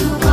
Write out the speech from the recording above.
to